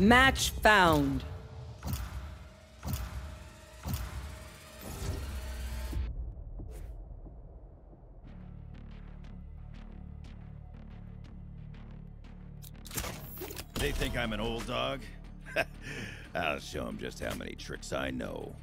Match found. They think I'm an old dog? I'll show them just how many tricks I know.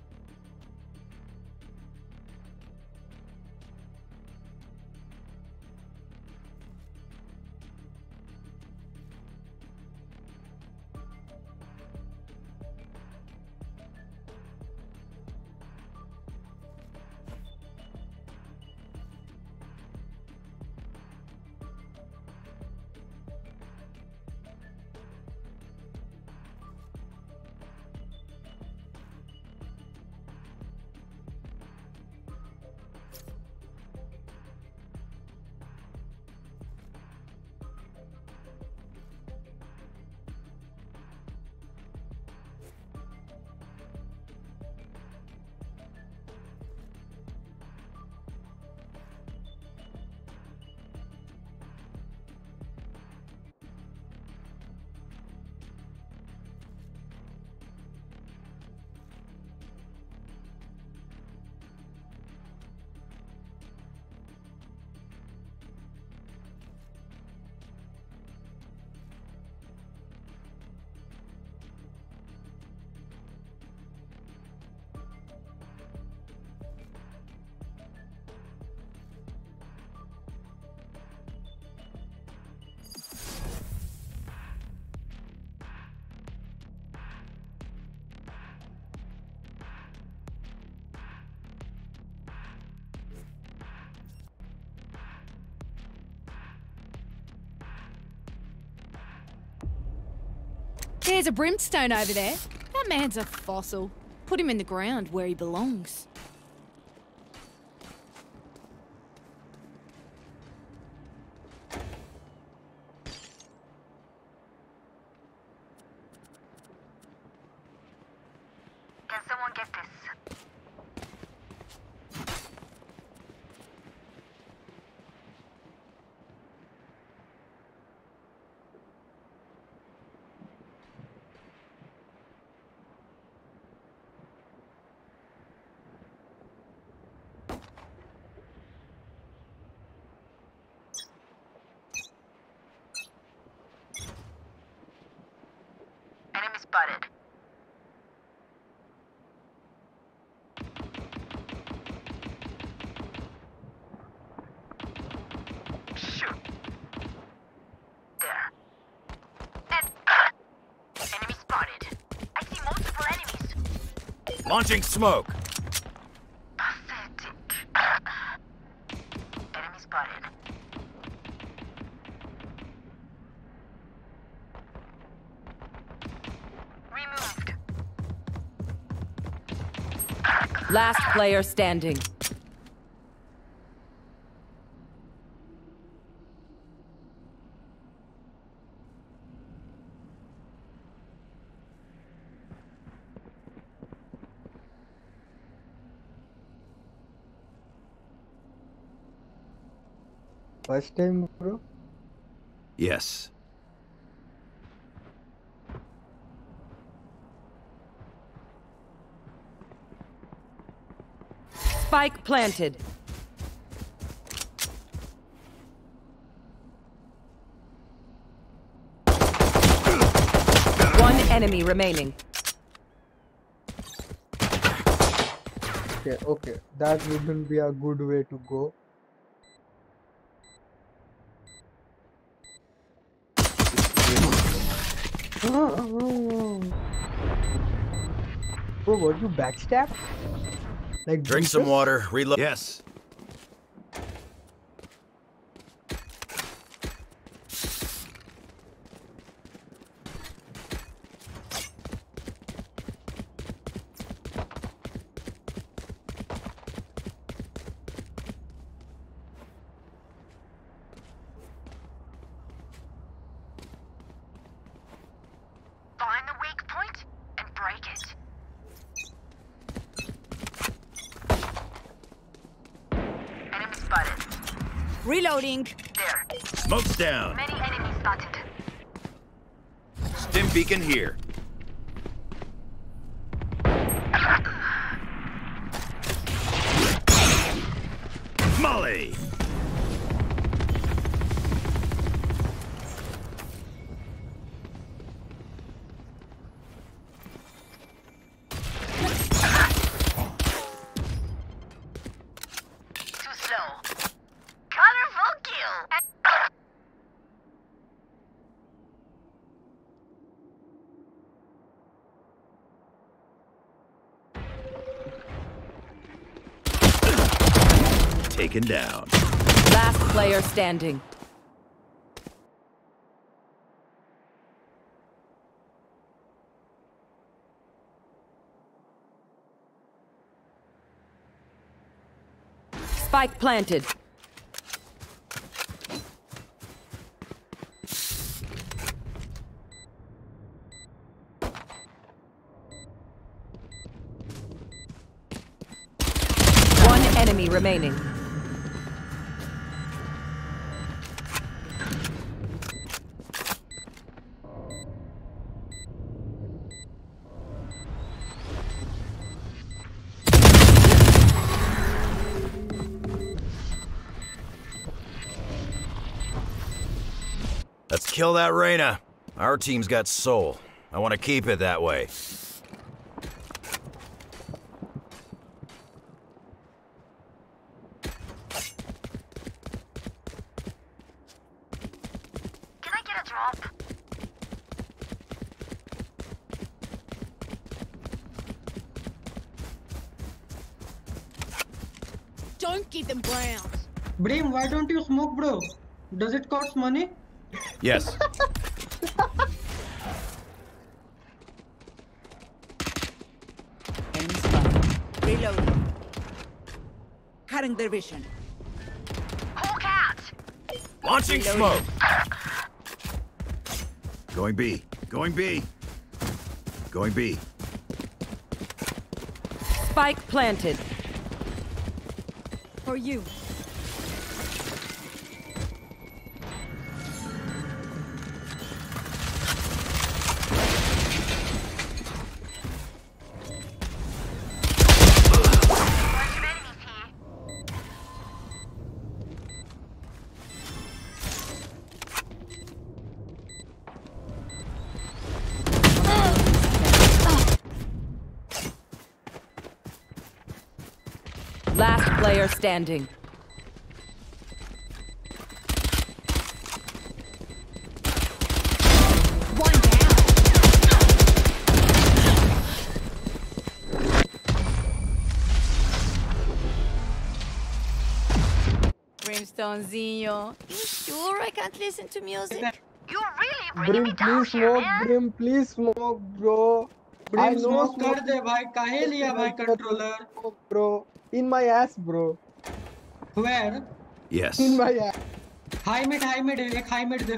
There's a brimstone over there. That man's a fossil. Put him in the ground where he belongs. Can someone get this? Enemy spotted. Shoot. There. And uh, enemy spotted. I see multiple enemies. Launching smoke! Last player standing. First time, bro. Yes. Spike planted. One enemy remaining. Okay, okay. That wouldn't be a good way to go. Oh, oh, oh. Bro, what you backstab? Like Drink some water, reload. Yes. Find the weak point and break it. Enemy spotted. Reloading. There. Smoke's down. Many enemies spotted. Stim beacon here. Taken down. Last player standing. Spike planted. One enemy remaining. Kill that Reyna. Our team's got soul. I want to keep it that way. Can I get a drop? Don't give them ground. Brim, why don't you smoke, bro? Does it cost money? Yes. Enemy spotted. Reloading. Cutting their vision. Hawk out. Launching smoke. Going B. Going B. Going B. Spike planted. For you. standing. Brimstonezinho. You sure I can't listen to music? You really bring Brim, me down please here, smoke, man. Brim, please smoke, bro. Brim, I smoke, smoke. kar de, bhai. Kahe liya, bhai, controller? Bro, in my ass, bro. Where? Yes. In my ass. High mid high mid एक high mid day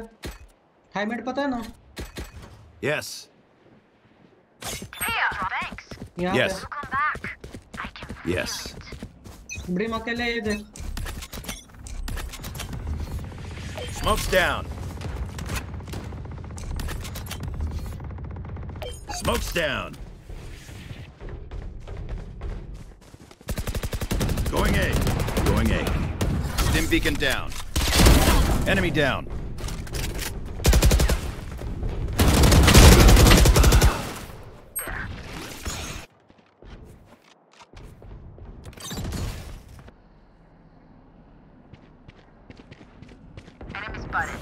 high mid पता है ना Yes. Here, thanks. यहाँ Yes. You come back. I can feel Yes. it. पे brim अकेले ये दे Smoke's down. Smoke's down. Going A. Going A. Stim beacon down. Enemy down. Enemy spotted.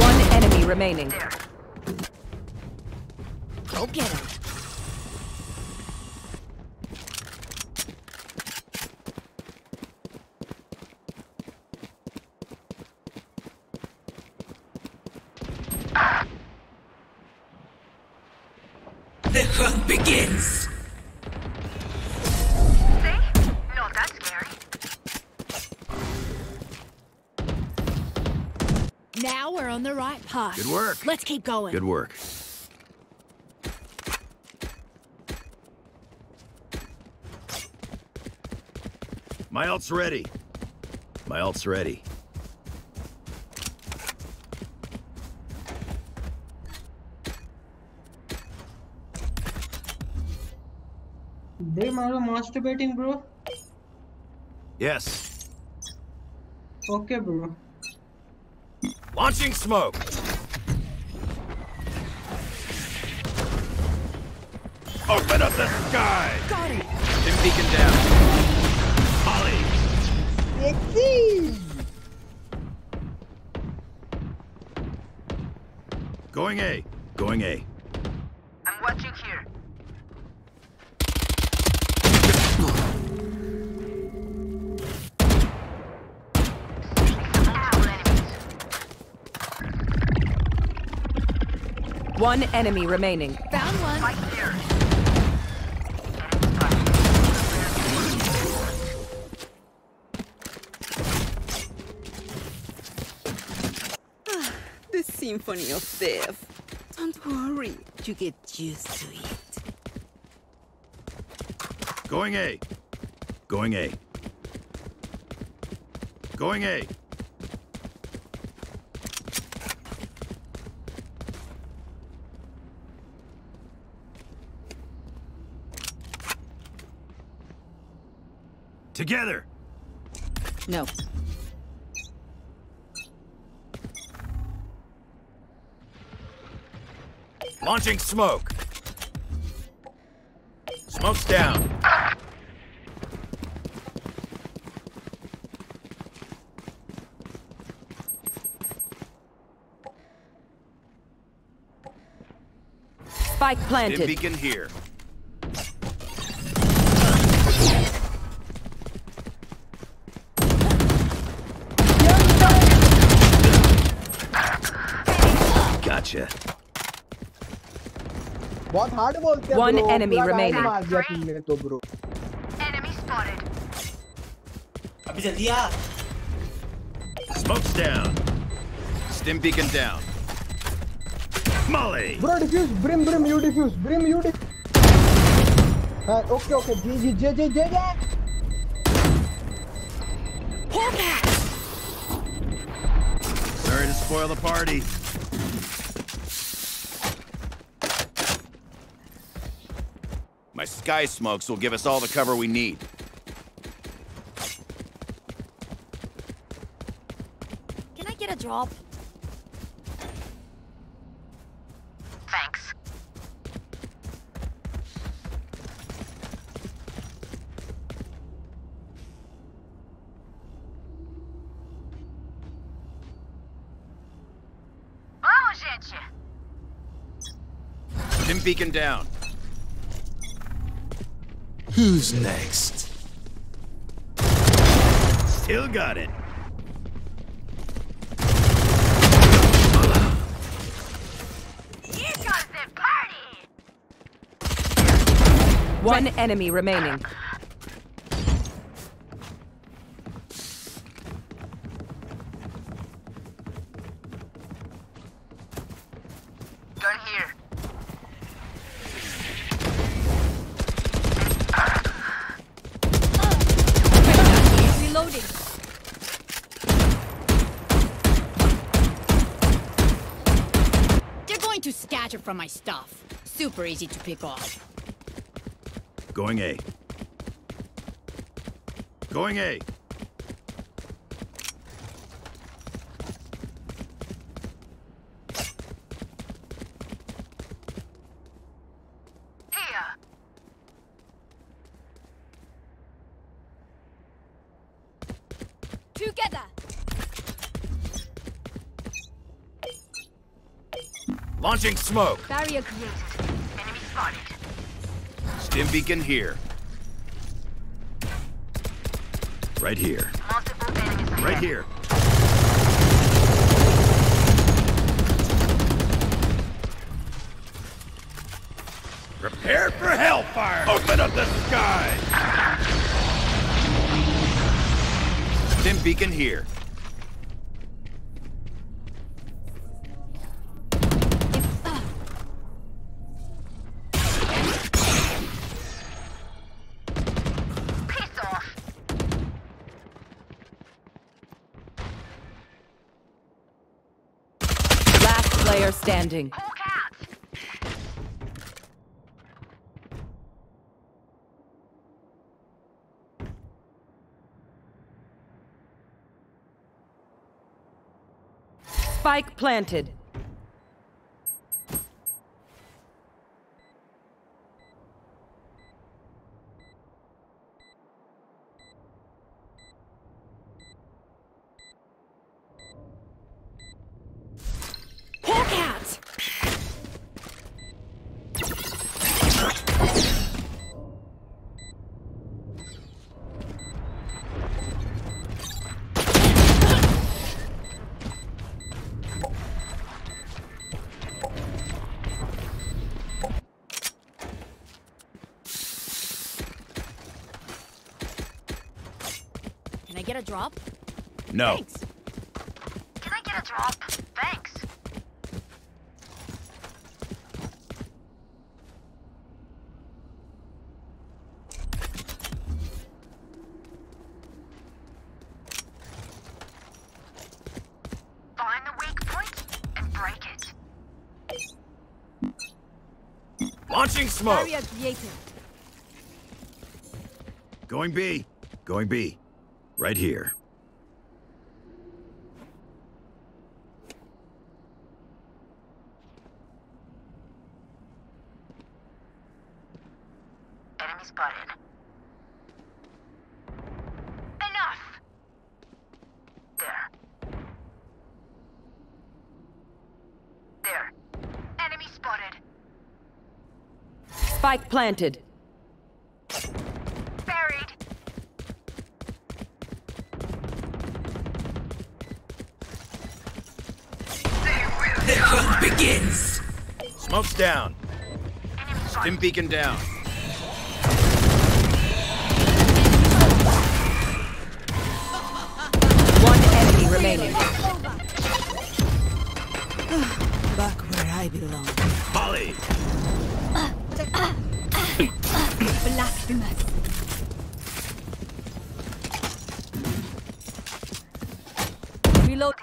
One enemy remaining. There. Go get him. The hunt begins. See? Not that scary. Now we're on the right path. Good work. Let's keep going. Good work. My ult's ready. My ult's ready. They are masturbating, bro. Yes. Okay, bro. Launching smoke. Open up the sky. Got it. Stim beacon down. Holly. Sexy. Going A. Going A. One enemy remaining. Found one. Right there. The symphony of death. Don't worry, you get used to it. Going A. Going A. Going A. Together. No. Launching smoke. Smoke's down. Spike Stim planted. beacon here. Gotcha. बहुत hard बोलते हैं One bro. enemy पूरा remaining. गायब मार दिया तुमने तो bro Enemy spotted. अभी जल्दी आ Smoke's down. Stim beacon down. Molly. Bro diffuse brim brim you diffuse brim you हाँ ओके ओके जी जी जे जे जे जे Sorry to spoil the party. Sky smokes will give us all the cover we need. Can I get a drop? Thanks. Vamos, gente! Stim beacon down. Who's next? Still got it. Here comes the party! One enemy remaining. My stuff. Super easy to pick off. Going A. Going A. Here. Together. Launching smoke. Barrier created. Enemy spotted. Stim beacon here. Right here. Multiple enemies ahead. Right here. Prepare for hellfire! Open up the sky! Stim beacon here. standing. Spike planted. A drop? No. Thanks. Can I get a drop? Thanks. Find the weak point and break it. Launching smoke. Barrier created. Going B. Going B. Right here. Enemy spotted. Enough! There. There. Enemy spotted. Spike planted. Smoke's down. Enemy Stim beacon down. One enemy remaining. Back where I belong. Molly. Blasphemous. Reload.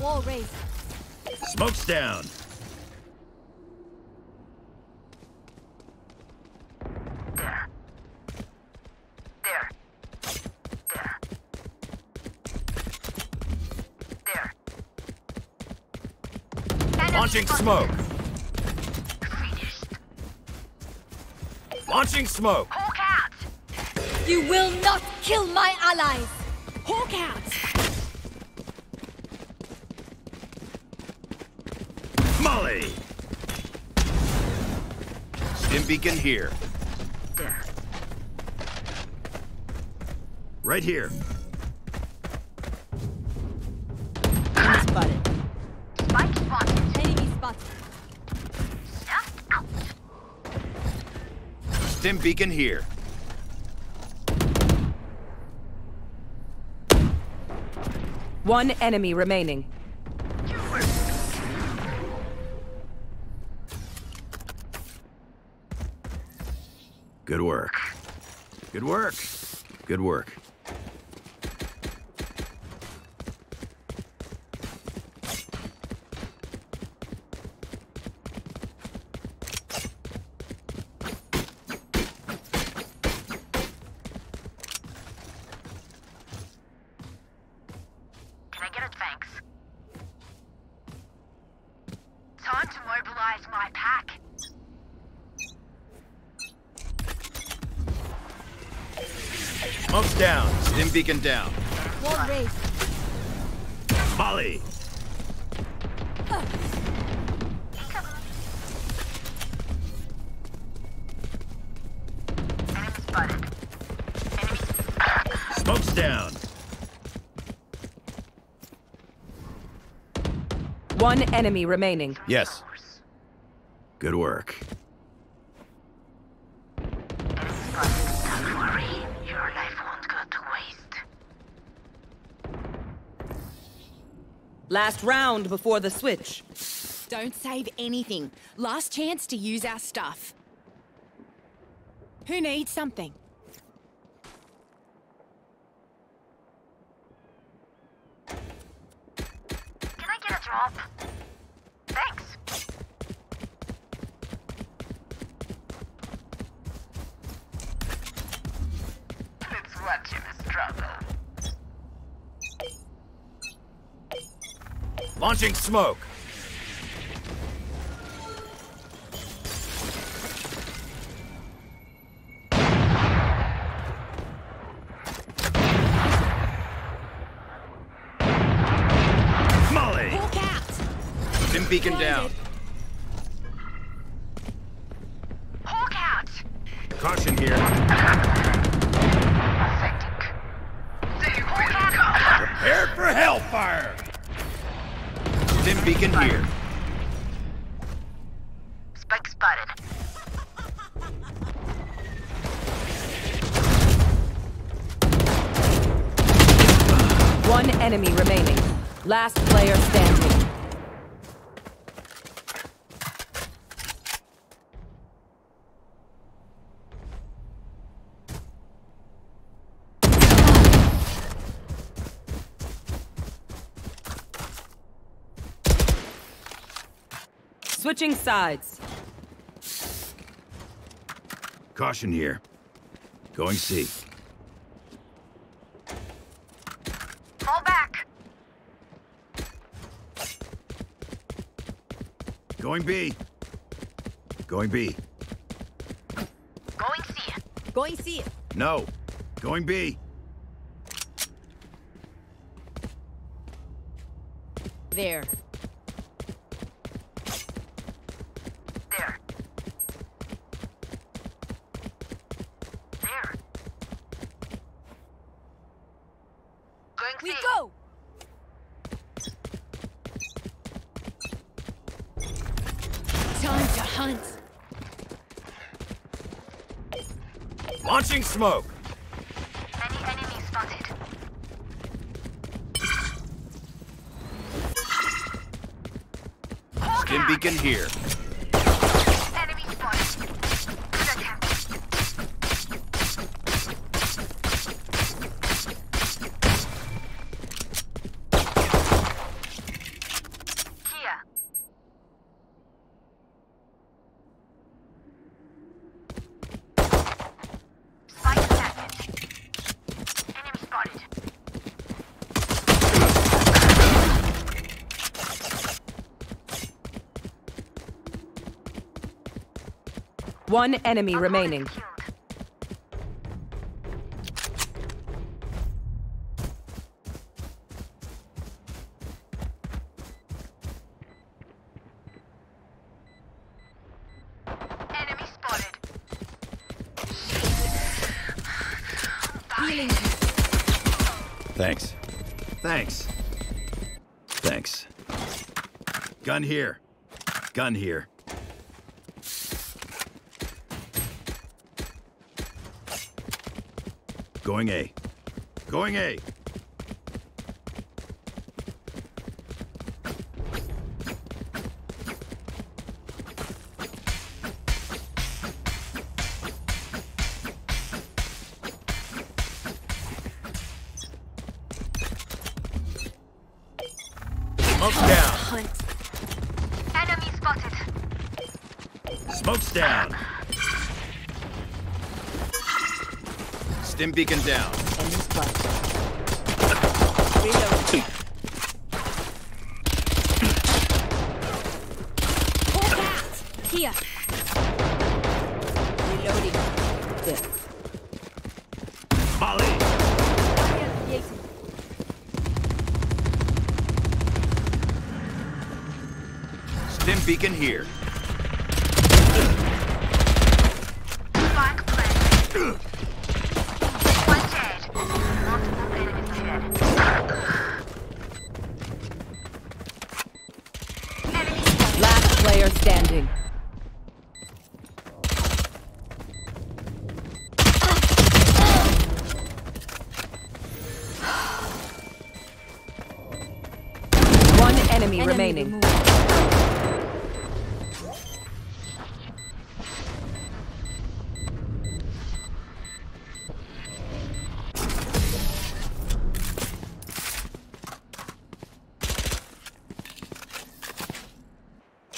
Wall raised. Smoke's down. There. There. There. There. Enemy Launching smoke. Launching smoke. Hawk out! You will not kill my allies! Hawk out! Molly. Stim beacon here. There. Right here. Stim beacon here. One enemy remaining. You were Good work. Good work. Good work. Smoke's down. Stim beacon down. Wall raised. Molly. Enemy Smoke's down. One enemy remaining. Yes. Good work. Last round before the switch. Don't save anything. Last chance to use our stuff. Who needs something? Can I get a drop? Launching smoke. Switching sides. Caution here. Going C. Fall back. Going B. Going B. Going C. Going see it. No. Going B. There. There. There. Going We C. go! Time to hunt. Launching smoke. Any enemy spotted. Out! beacon here. Enemy spotted. Good attempt. Here. Spike planted. Enemy spotted. One enemy Opponent remaining. killed. Enemy spotted. Healing. Thanks. Thanks. Thanks. Gun here. Gun here. Going A. Going A. Smoke's down. Enemy spotted. Smoke's down. Stim beacon down. Hawk out! Here. Reloading. There. Molly. Stim beacon here.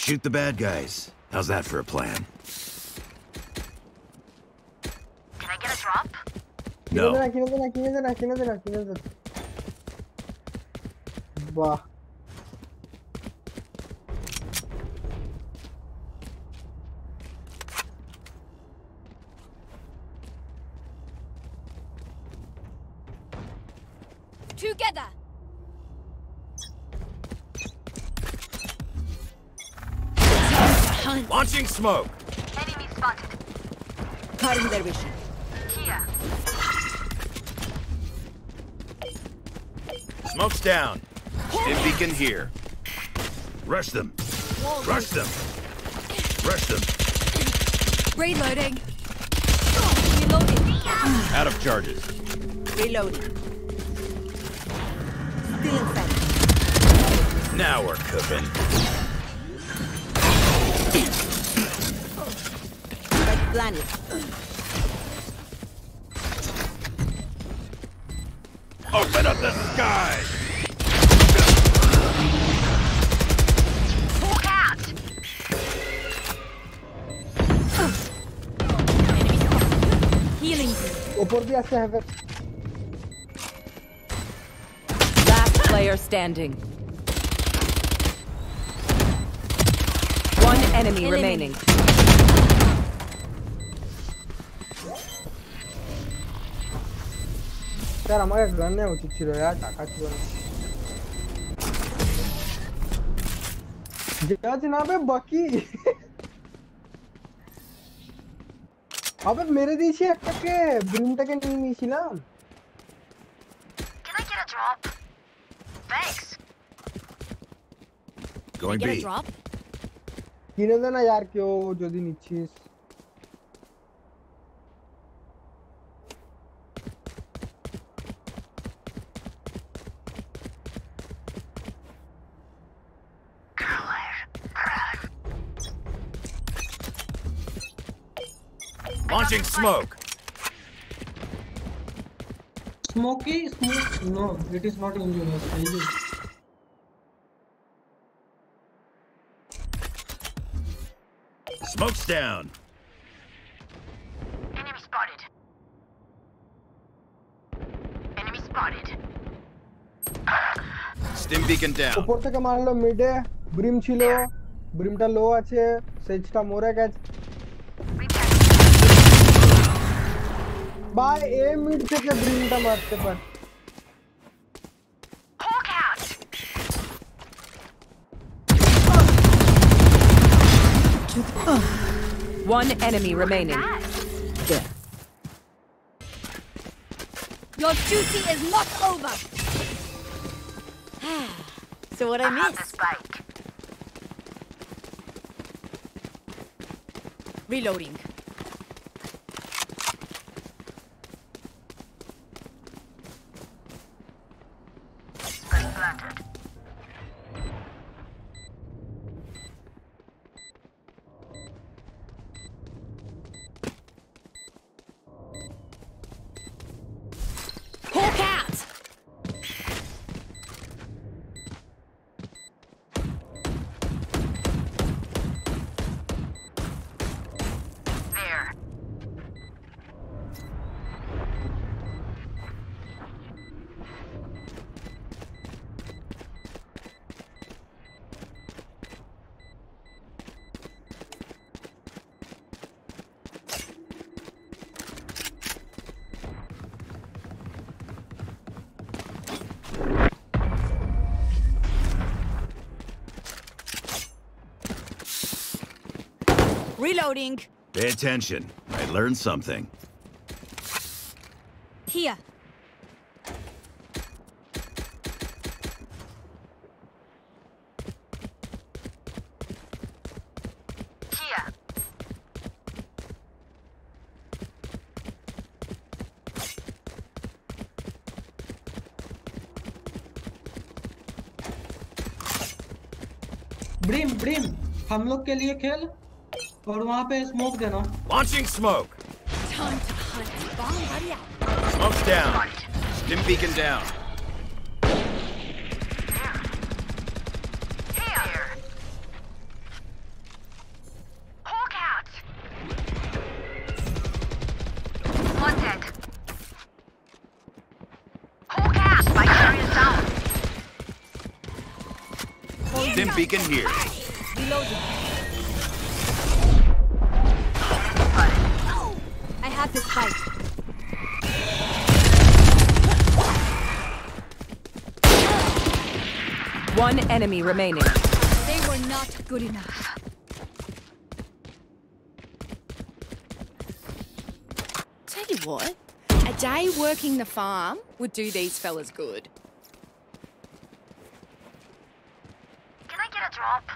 Shoot the bad guys. How's that for a plan? Can I get a drop? No. Smoke. Enemy spotted. Cutting their vision. Here. Smoke's down. Stim beacon here. Rush them. Rush them. Rush them. Reloading. Reloading. Out of charges. Reloading. Still inside. Now we're cooking. planet. Open up the sky! Look out! Healing. Oh, por Dios, Last player standing. One enemy Elimin remaining. Sir আমাকে গান নেওয়া উচিত ছিল यार টাকা ছিল না জাজ না বে বাকি আবে মেরে দিয়েছি একটাকে ব্রিমটাকে নিয়ে নিয়েছিলাম Can I get a drop? Thanks. Going Get a B. drop. কিনে দে না यार কেউ যদি নিচ্ছিস Launching smoke. Smoky smoke. No, it is not injurious. Thank you. Smoke's down. Enemy spotted. Enemy spotted. Stim beacon down. উপর থেকে মারলো মিডে brim ছিল ব্রিমটা লো আছে সেজটা মরে গেছে ভাই এ মিড থেকে ব্রিমটা মারতে পারে Hawk out. One enemy remaining. Your duty is not over. So what I I have the miss? spike. Reloading. Reloading. Pay attention. I learned something. Here. Here. ब्रिम ब्रिम हम लोग के लिए खेल और वहाँ पे स्मोक देना Launching smoke. Time to hunt. Bomb buddy out. Smoke's down. Stim beacon down. Here. Hawk out. One dead. Hawk out. My carrier's down. Stim beacon here. This fight. One enemy remaining. They were not good enough. Tell you what, a day working the farm would do these fellas good. Can I get a drop?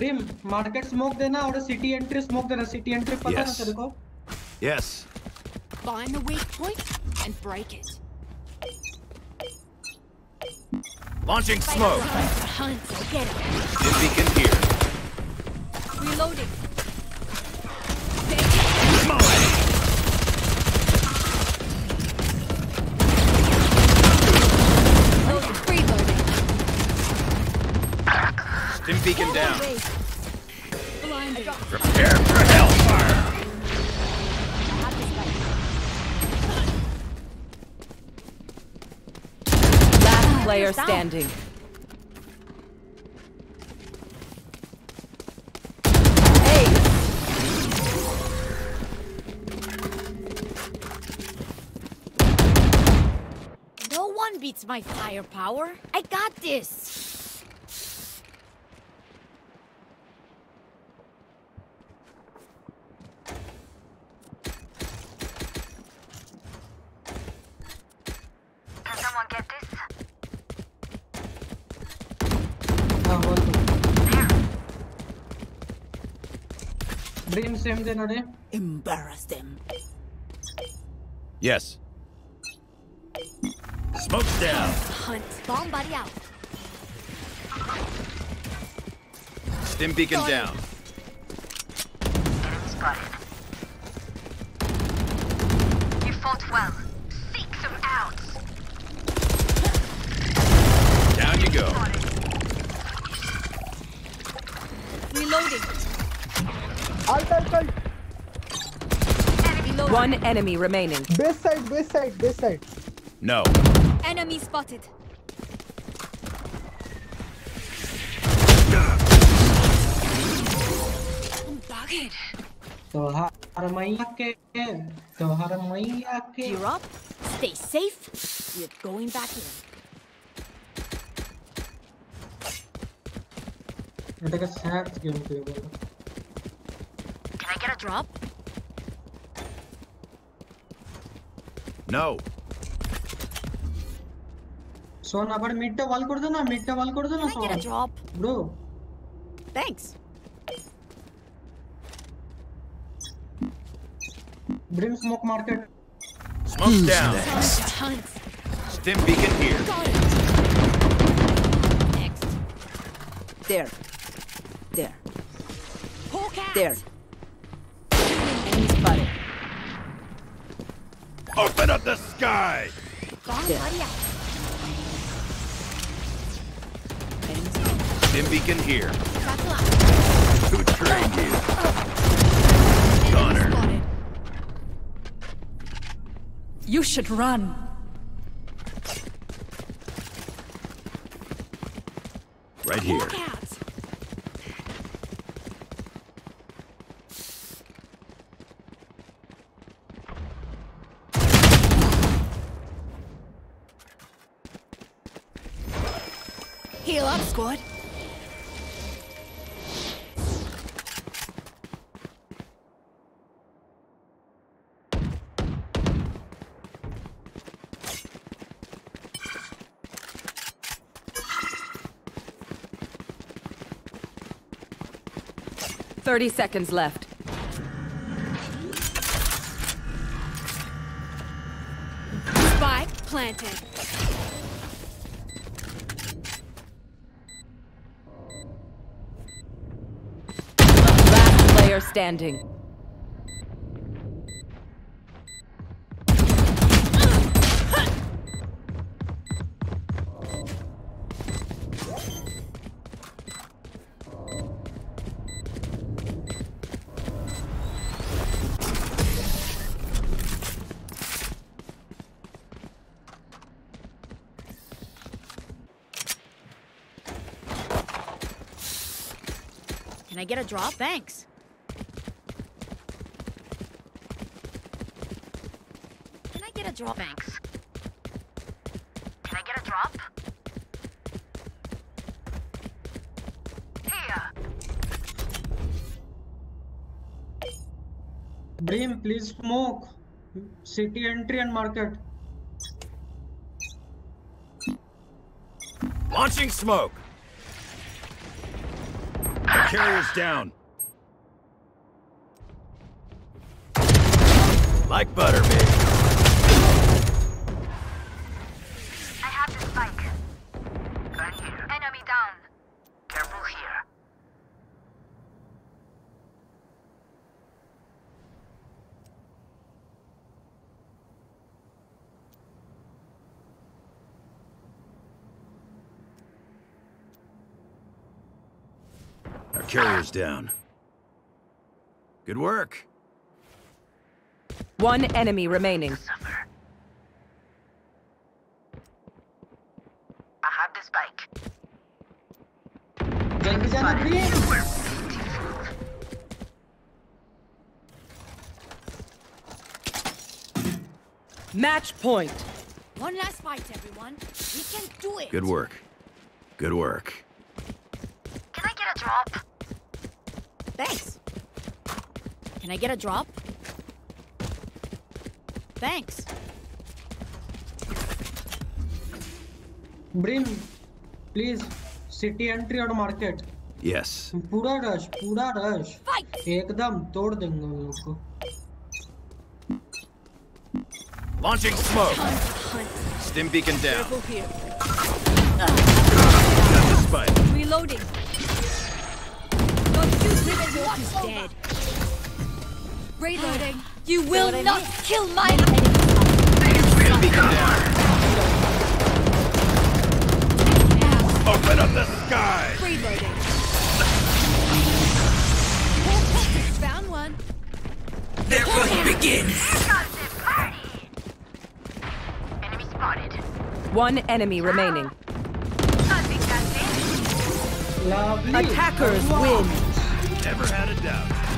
Brim market smoke देना और city entry smoke देना city entry पता ना Yes. तेरे को Yes. Find the weak point and break it. Launching smoke. Hunt, get it. Stim beacon here. Reloading. Reloading. Beacon down. Prepare for hellfire. Last player standing. Hey, No one beats my firepower. I got this. him, Denore? Embarrass them. Yes. Smoke down. Hunt. Bomb body out. Stim beacon down. Spotted. You fought well. Seek them out. Down you go. Reloading. Alt, alt, alt. one enemy remaining. Base side, base side, base side. No. Enemy spotted. Bugged. त्योहार मैया के त्योहार मैया के Gear up. Stay safe. We're going back in. बेटे का sad game के बोला Can I get a drop? No. So now, but meet the wall, Kordana. Meet the wall, Kordana. So, a drop? bro. Thanks. Bring smoke market. Smoke down. Stim beacon here. There. There. There. Open up the sky. There. buddy beacon here. Who trained you? Spotted. You should run. Right here. 30 seconds left. Spike planted. Last player standing. I get a drop? Thanks. Can I get a drop? Thanks. Can I get a drop? Here. Brim, please smoke. City entry and market. Launching smoke. Carrier's down. Like butter, baby. I have the spike. Right here. Enemy down. Careful here. Our carrier's down. Good work. One enemy remaining. I have Match point. One last fight, everyone. We can do it. Good work. Good work. Can I get a drop? Thanks. Can I get a drop? Thanks. Brim, please. City entry और market. Yes. पूरा rush पूरा rush Fight! एकदम तोड़ देंगे हम लोग को Launching smoke. Stim beacon down. Careful here. Got the spike. Reloading. Don't you think York is? Reloading. You will not kill my Stim beacon down. Open up the sky. Reloading. Found one. The hunt begins. Got the party. Enemy spotted. One enemy remaining. Ah. I think that's it. lovely Attackers win. Never had a doubt.